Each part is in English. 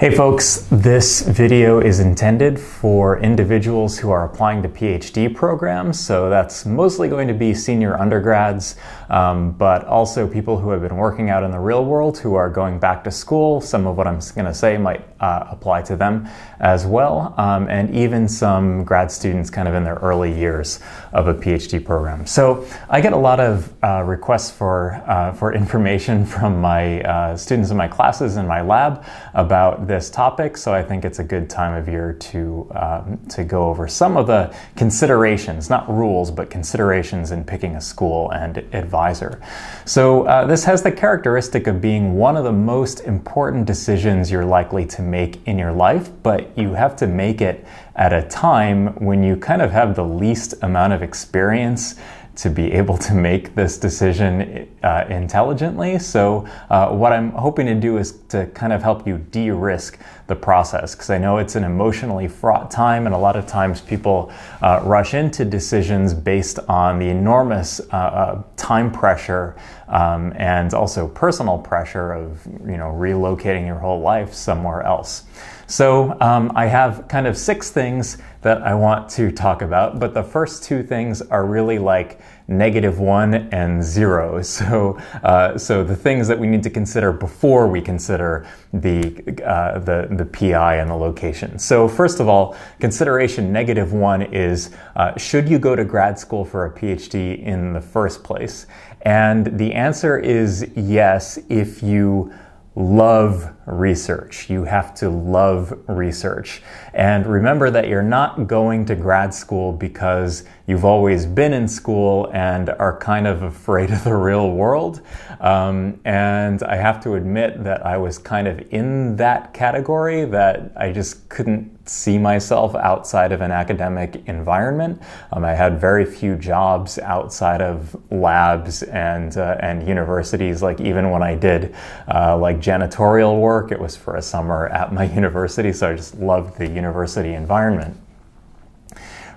Hey folks, this video is intended for individuals who are applying to PhD programs. So that's mostly going to be senior undergrads, um, but also people who have been working out in the real world who are going back to school. Some of what I'm going to say might uh, apply to them as well, um, and even some grad students kind of in their early years of a PhD program. So I get a lot of uh, requests for, uh, for information from my uh, students in my classes in my lab about this topic, so I think it's a good time of year to, um, to go over some of the considerations, not rules, but considerations in picking a school and advisor. So uh, this has the characteristic of being one of the most important decisions you're likely to make in your life, but you have to make it at a time when you kind of have the least amount of experience to be able to make this decision uh, intelligently. So, uh, what I'm hoping to do is to kind of help you de risk the process because I know it's an emotionally fraught time, and a lot of times people uh, rush into decisions based on the enormous uh, uh, time pressure um, and also personal pressure of you know relocating your whole life somewhere else. So, um, I have kind of six things that I want to talk about, but the first two things are really like negative one and zero. So, uh, so the things that we need to consider before we consider the, uh, the, the PI and the location. So first of all, consideration negative one is, uh, should you go to grad school for a PhD in the first place? And the answer is yes, if you love research. You have to love research. And remember that you're not going to grad school because you've always been in school and are kind of afraid of the real world. Um, and I have to admit that I was kind of in that category that I just couldn't see myself outside of an academic environment. Um, I had very few jobs outside of labs and uh, and universities. Like even when I did uh, like janitorial work, it was for a summer at my university. So I just loved the university environment.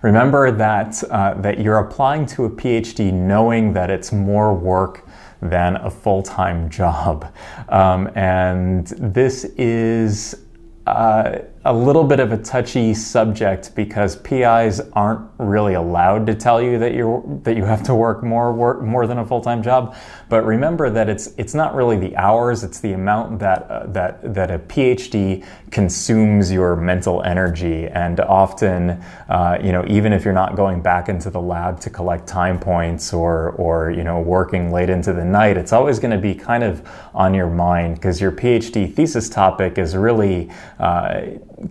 Remember that uh, that you're applying to a PhD knowing that it's more work than a full-time job, um, and this is uh, a little bit of a touchy subject because PIs aren't really allowed to tell you that you that you have to work more work more than a full-time job. But remember that it's it's not really the hours; it's the amount that uh, that that a PhD consumes your mental energy. And often, uh, you know, even if you're not going back into the lab to collect time points or or you know working late into the night, it's always going to be kind of on your mind because your PhD thesis topic is really uh,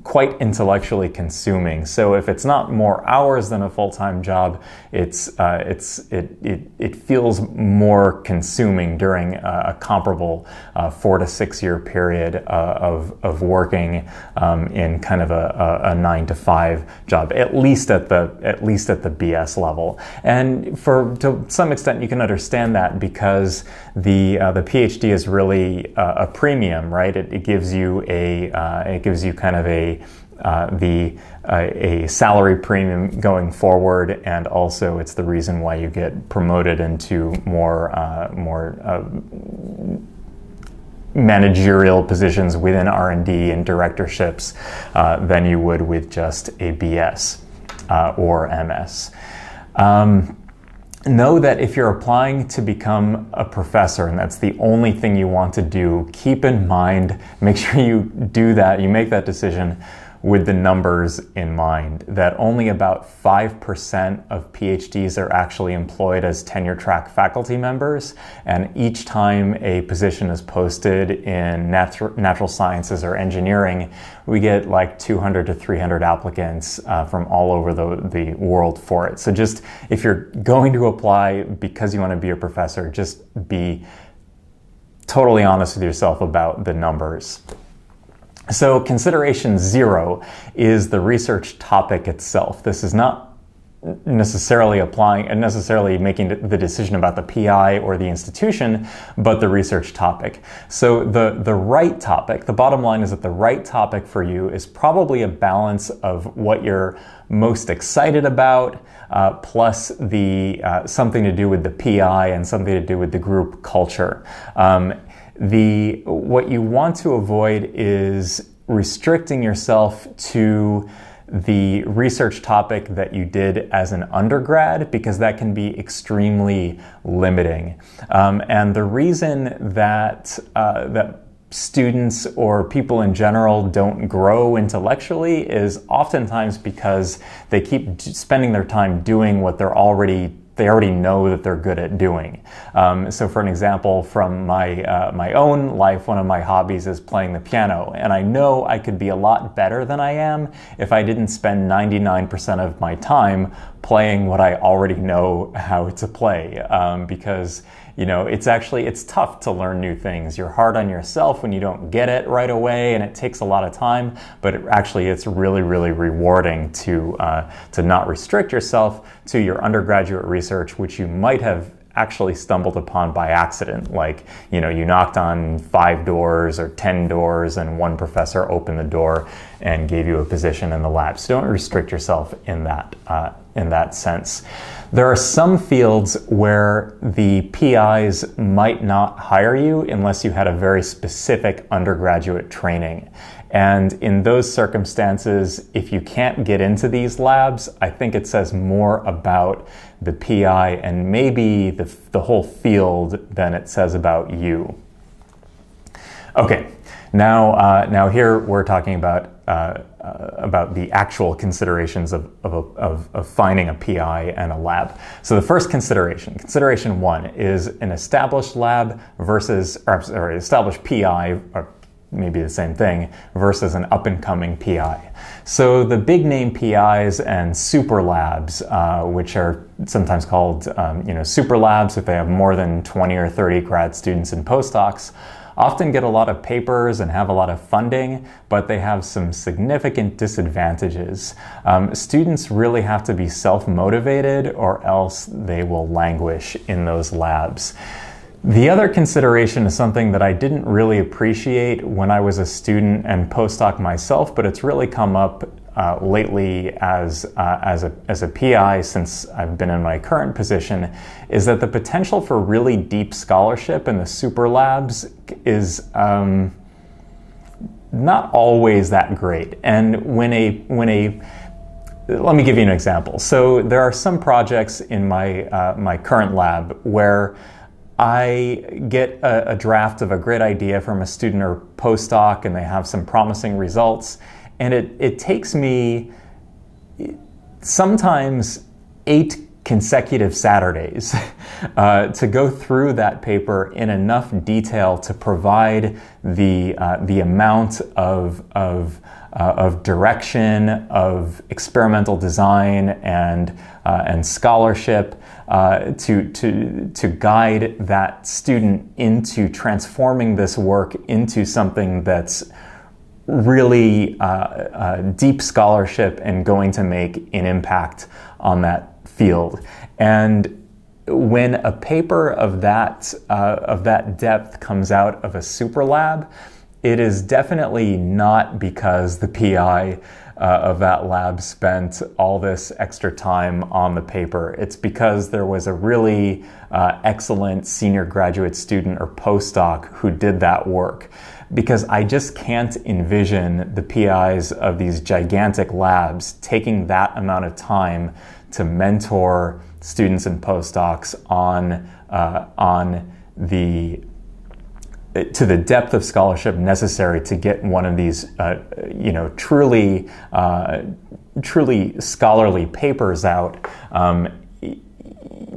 quite intellectually consuming. So if it's not more hours than a full-time job, it's uh, it's it, it it feels more consuming during a, comparable uh, four to six year period uh, of of working um, in kind of a, a, a, nine to five job, at least at the at least at the BS level. And for to some extent, you can understand that because the uh, the PhD is really a premium, right? It, it gives you a uh, it gives you kind of a uh, the uh, a salary premium going forward, and also it's the reason why you get promoted into more uh, more uh, managerial positions within R and D and directorships uh, than you would with just a BS uh, or MS. Um, know that if you're applying to become a professor and that's the only thing you want to do, keep in mind, make sure you do that, you make that decision with the numbers in mind that only about 5% of PhDs are actually employed as tenure track faculty members. And each time a position is posted in natu- natural sciences or engineering, we get like 200 to 300 applicants uh, from all over the, the world for it. So just if you're going to apply because you want to be a professor, just be totally honest with yourself about the numbers. So consideration zero is the research topic itself. This is not necessarily applying and necessarily making the decision about the PI or the institution, but the research topic. So the, the right topic, the bottom line is that the right topic for you is probably a balance of what you're most excited about, uh, plus the uh, something to do with the PI and something to do with the group culture. Um, the what you want to avoid is restricting yourself to the research topic that you did as an undergrad because that can be extremely limiting. Um, and the reason that uh, that students or people in general don't grow intellectually is oftentimes because they keep spending their time doing what they're already they already know that they're good at doing. Um, so, for an example from my uh, my own life, one of my hobbies is playing the piano, and I know I could be a lot better than I am if I didn't spend 99% of my time playing what I already know how to play, um, because you know it's actually it's tough to learn new things. You're hard on yourself when you don't get it right away and it takes a lot of time but it, actually it's really really rewarding to uh, to not restrict yourself to your undergraduate research which you might have actually stumbled upon by accident. Like you know you knocked on five doors or ten doors and one professor opened the door and gave you a position in the lab. So don't restrict yourself in that uh, in that sense. There are some fields where the PIs might not hire you unless you had a very specific undergraduate training. And in those circumstances, if you can't get into these labs, I think it says more about the PI and maybe the, the whole field than it says about you. Okay, now, uh, now here we're talking about uh, uh, about the actual considerations of, of, of, of, finding a PI and a lab. So the first consideration, consideration one, is an established lab versus, or sorry, established PI, or maybe the same thing, versus an up and coming PI. So the big name PIs and super labs, uh, which are sometimes called um, you know super labs if they have more than 20 or 30 grad students and postdocs, often get a lot of papers and have a lot of funding, but they have some significant disadvantages. Um, students really have to be self motivated or else they will languish in those labs. The other consideration is something that I didn't really appreciate when I was a student and postdoc myself, but it's really come up uh, lately as, uh, as, a, as a PI since I've been in my current position is that the potential for really deep scholarship in the super labs is um, not always that great. And when a, when a let me give you an example. So there are some projects in my, uh, my current lab where I get a, a, draft of a great idea from a student or postdoc and they have some promising results. And it, it takes me sometimes eight consecutive Saturdays uh, to go through that paper in enough detail to provide the, uh, the amount of, of, uh, of direction, of experimental design, and, uh, and scholarship uh, to, to, to guide that student into transforming this work into something that's really uh, uh, deep scholarship and going to make an impact on that field. And when a paper of that uh, of that depth comes out of a super lab, it is definitely not because the PI uh, of that lab spent all this extra time on the paper. It's because there was a really uh, excellent senior graduate student or postdoc who did that work because I just can't envision the PIs of these gigantic labs taking that amount of time to mentor students and postdocs on uh, on the to the depth of scholarship necessary to get one of these, uh, you know, truly, uh, truly scholarly papers out, um,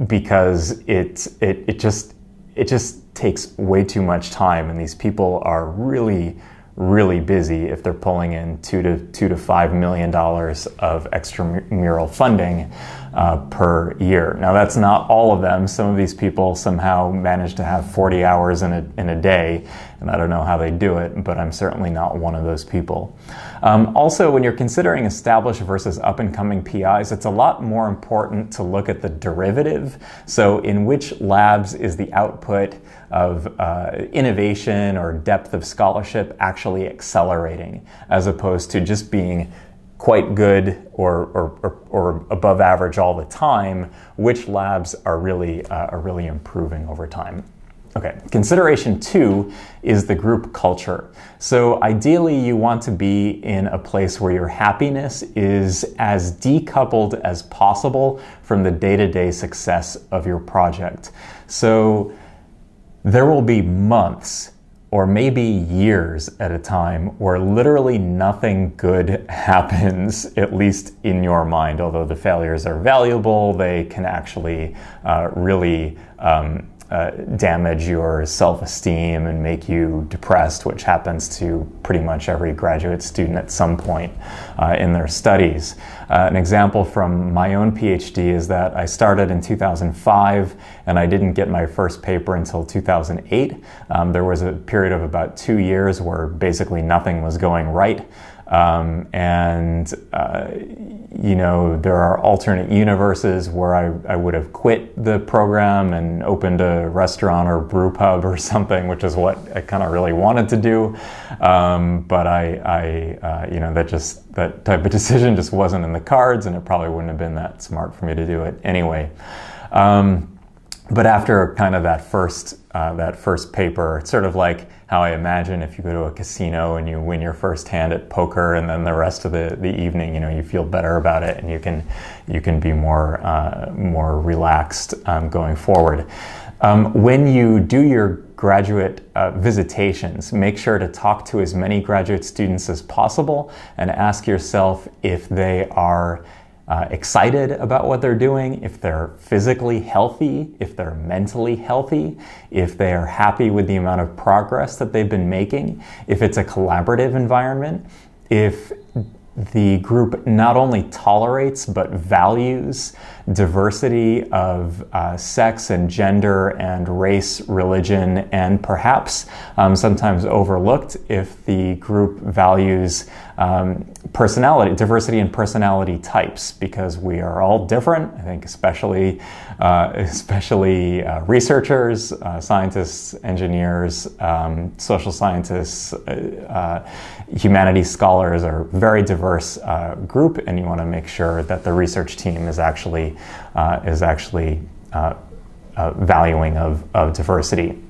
because it, it it just it just takes way too much time, and these people are really, really busy if they're pulling in two to two to five million dollars of extramural funding uh, per year. Now, that's not all of them. Some of these people somehow manage to have 40 hours in a, in a day, and I don't know how they do it, but I'm certainly not one of those people. Um, also, when you're considering established versus up and coming PIs, it's a lot more important to look at the derivative. So, in which labs is the output of uh, innovation or depth of scholarship actually accelerating, as opposed to just being quite good or, or, or, or, above average all the time, which labs are really, uh, are really improving over time. Okay, consideration two is the group culture. So ideally, you want to be in a place where your happiness is as decoupled as possible from the day to day success of your project. So there will be months or maybe years at a time where literally nothing good happens, at least in your mind. Although the failures are valuable, they can actually uh, really um, uh, damage your self esteem and make you depressed, which happens to pretty much every graduate student at some point uh, in their studies. Uh, an example from my own PhD is that I started in 2005 and I didn't get my first paper until 2008. Um, there was a period of about two years where basically nothing was going right. Um, and, uh, you know, there are alternate universes where I, I would have quit the program and opened a restaurant or brew pub or something, which is what I kind of really wanted to do. Um, but I, I uh, you know, that just, that type of decision just wasn't in the cards and it probably wouldn't have been that smart for me to do it anyway. Um, but after kind of that first uh, that first paper, it's sort of like how I imagine if you go to a casino and you win your first hand at poker, and then the rest of the, the evening, you know, you feel better about it, and you can you can be more uh, more relaxed um, going forward. Um, when you do your graduate uh, visitations, make sure to talk to as many graduate students as possible and ask yourself if they are uh, excited about what they're doing, if they're physically healthy, if they're mentally healthy, if they are happy with the amount of progress that they've been making, if it's a collaborative environment, if the group not only tolerates but values diversity of uh, sex and gender and race, religion, and perhaps um, sometimes overlooked if the group values um, personality, diversity and personality types, because we are all different. I think, especially, uh, especially uh, researchers, uh, scientists, engineers, um, social scientists, uh, uh, humanities scholars are a very diverse uh, group, and you want to make sure that the research team is actually uh, is actually uh, uh, valuing of, of diversity.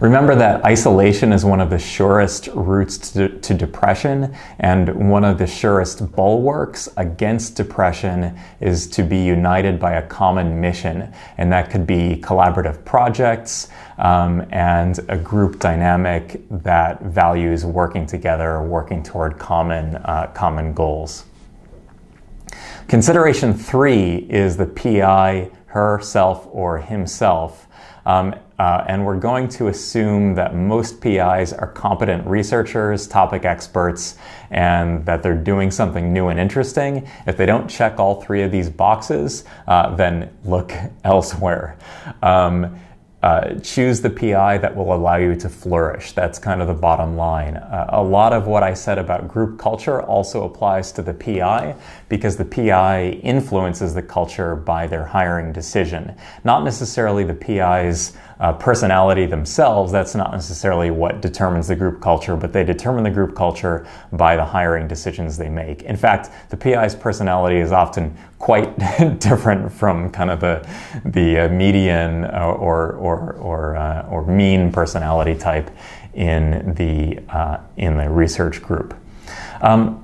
Remember that isolation is one of the surest routes to, to, depression, and one of the surest bulwarks against depression is to be united by a common mission. And that could be collaborative projects um, and a group dynamic that values working together, working toward common, uh, common goals. Consideration three is the PI herself or himself. Um, uh, and we're going to assume that most PIs are competent researchers, topic experts, and that they're doing something new and interesting. If they don't check all three of these boxes, uh, then look elsewhere. Um, uh, choose the PI that will allow you to flourish. That's kind of the bottom line. Uh, a lot of what I said about group culture also applies to the PI because the PI influences the culture by their hiring decision. Not necessarily the PI's uh, personality themselves, that's not necessarily what determines the group culture, but they determine the group culture by the hiring decisions they make. In fact, the PI's personality is often quite different from kind of the, the uh, median uh, or, or, or, uh, or mean personality type in the, uh, in the research group. Um,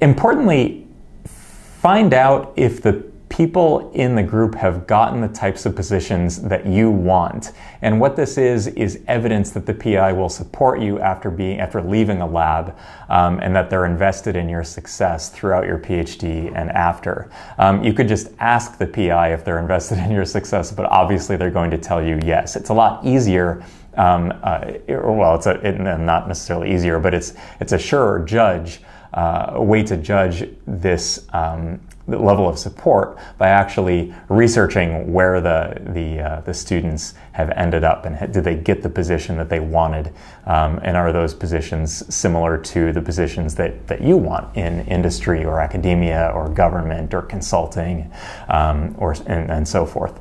importantly, find out if the people in the group have gotten the types of positions that you want. And what this is, is evidence that the PI will support you after being, after leaving a lab, um, and that they're invested in your success throughout your PhD and after. Um, you could just ask the PI if they're invested in your success, but obviously they're going to tell you yes. It's a lot easier um, uh, well, it's a, it, not necessarily easier, but it's it's a surer judge uh, a way to judge this um, level of support by actually researching where the the, uh, the students have ended up and did they get the position that they wanted um, and are those positions similar to the positions that, that you want in industry or academia or government or consulting um, or and, and, so forth.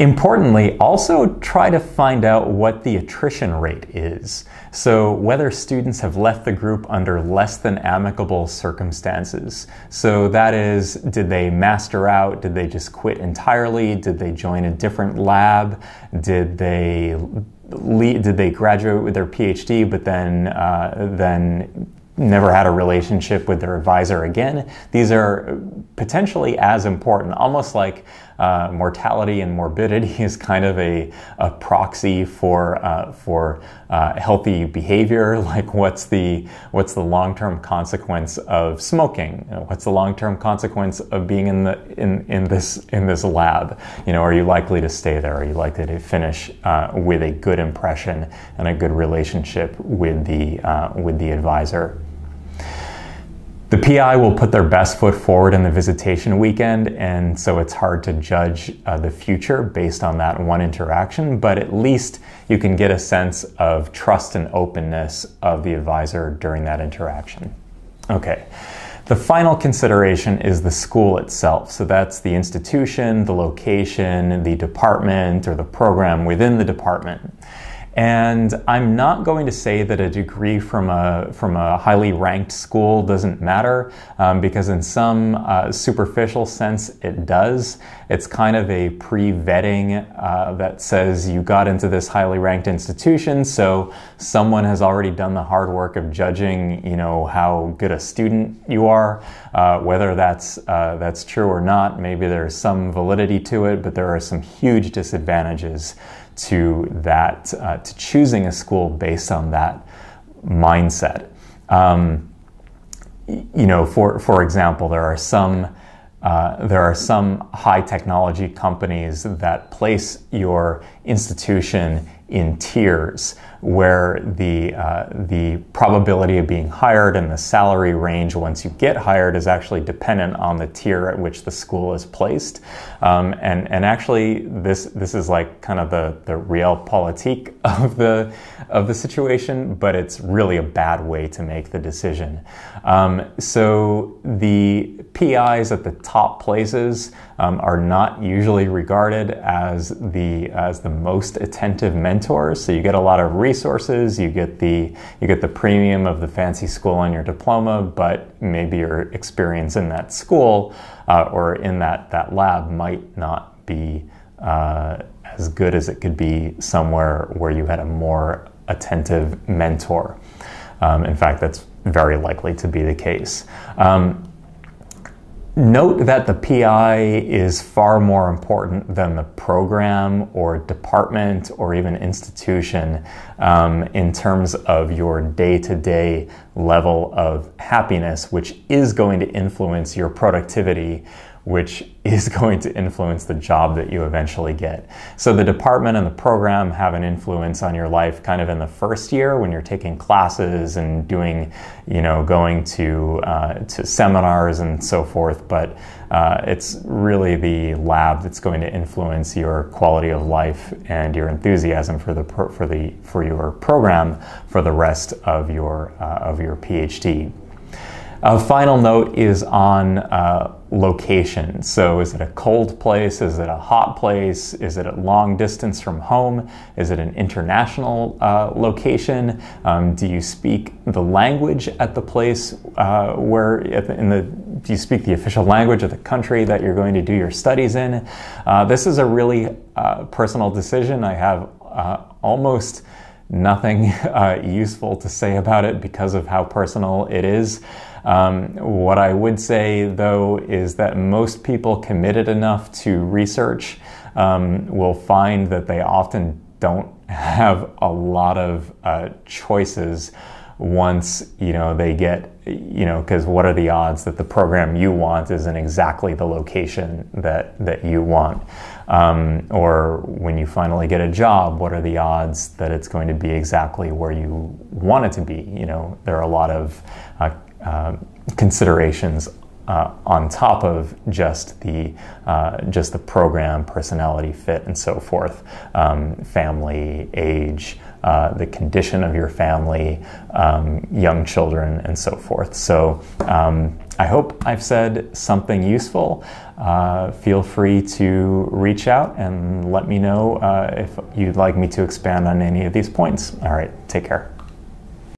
Importantly, also try to find out what the attrition rate is. So, whether students have left the group under less than amicable circumstances. So, that is, did they master out? Did they just quit entirely? Did they join a different lab? Did they did they graduate with their PhD, but then uh, then never had a relationship with their advisor again. These are potentially as important, almost like uh, mortality and morbidity is kind of a, a proxy for uh, for uh, healthy behavior. Like what's the what's the long term consequence of smoking? What's the long term consequence of being in the in, in this in this lab? You know, are you likely to stay there? Are you likely to finish uh, with a good impression and a good relationship with the uh, with the advisor? The PI will put their best foot forward in the visitation weekend, and so it's hard to judge uh, the future based on that one interaction, but at least you can get a sense of trust and openness of the advisor during that interaction. Okay. The final consideration is the school itself. So that's the institution, the location, the department, or the program within the department. And I'm not going to say that a degree from a, from a highly ranked school doesn't matter, um, because in some uh, superficial sense it does. It's kind of a pre vetting uh, that says you got into this highly ranked institution, so someone has already done the hard work of judging, you know, how good a student you are. Uh, whether that's, uh, that's true or not, maybe there's some validity to it, but there are some huge disadvantages to that uh, to choosing a school based on that mindset. Um, you know, for for example, there are some uh, there are some high technology companies that place your institution in tiers where the, uh, the probability of being hired and the salary range once you get hired is actually dependent on the tier at which the school is placed. Um, and, and actually, this, this is like kind of the, the realpolitik of the, of the situation, but it's really a bad way to make the decision. Um, so the PIs at the top places um, are not usually regarded as the, as the most attentive mentors. So you get a lot of resources, you get the you get the premium of the fancy school on your diploma, but maybe your experience in that school uh, or in that that lab might not be uh, as good as it could be somewhere where you had a more attentive mentor. Um, in fact, that's very likely to be the case. Um, Note that the PI is far more important than the program or department or even institution um, in terms of your day to day level of happiness, which is going to influence your productivity which is going to influence the job that you eventually get. So the department and the program have an influence on your life kind of in the first year when you're taking classes and doing, you know, going to, uh, to seminars and so forth. But uh, it's really the lab that's going to influence your quality of life and your enthusiasm for the, for the, for your program for the rest of your, uh, of your PhD. A final note is on uh, location. So, is it a cold place? Is it a hot place? Is it a long distance from home? Is it an international uh, location? Um, do you speak the language at the place uh, where, in the, do you speak the official language of the country that you're going to do your studies in? Uh, this is a really uh, personal decision. I have uh, almost nothing useful to say about it because of how personal it is. Um, what I would say, though, is that most people committed enough to research um, will find that they often don't have a lot of uh, choices once you know they get you know because what are the odds that the program you want is in exactly the location that that you want? Um, or when you finally get a job what are the odds that it's going to be exactly where you want it to be? You know there are a lot of uh, uh, considerations uh, on top of just the uh, just the program, personality fit, and so forth, um, family, age, uh, the condition of your family, um, young children, and so forth. So. Um, I hope I've said something useful. Uh, feel free to reach out and let me know uh, if you'd like me to expand on any of these points. All right, take care.